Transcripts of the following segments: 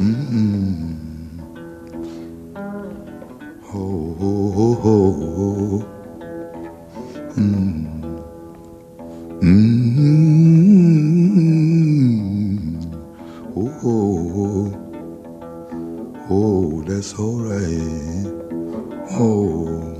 Oh, oh, oh, oh. Oh, oh, oh. oh, that's all right. Oh.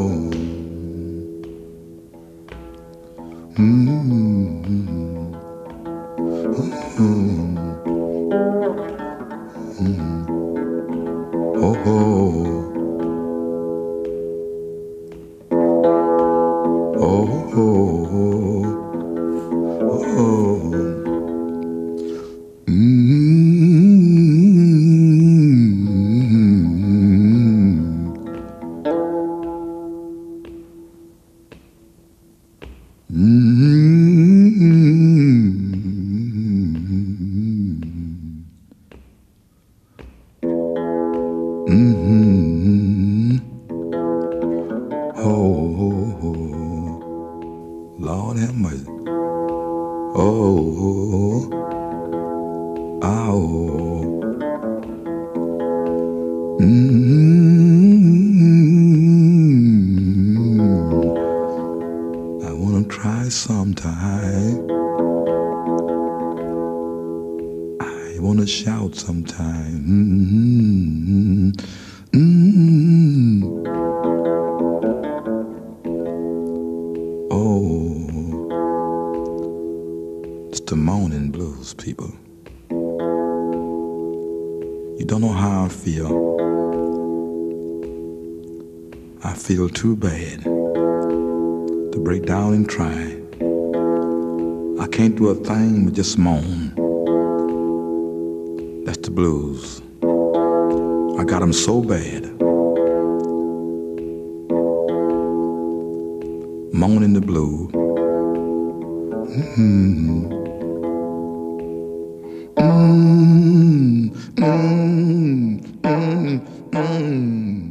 oh, oh. Oh, oh, oh. oh. Mm-hmm. mm-hmm. mm-hmm. mm-hmm. Mm-hmm. Oh, oh, oh, Lord have mercy. Oh, oh, oh. Mm-hmm. I wanna try sometime. wanna shout sometime. Mm-hmm. Mm-hmm. Oh, it's the moanin' blues, people. You don't know how I feel. I feel too bad to break down and cry. I can't do a thing but just moan blues. I got them so bad. Moaning the blue. Mm-hmm. Mm-hmm. Mm-hmm. Mm-hmm. mm-hmm.